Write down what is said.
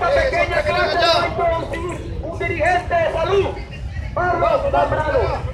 Eh, pequeña clase va a introducir un dirigente de salud. Carlos Zambrano.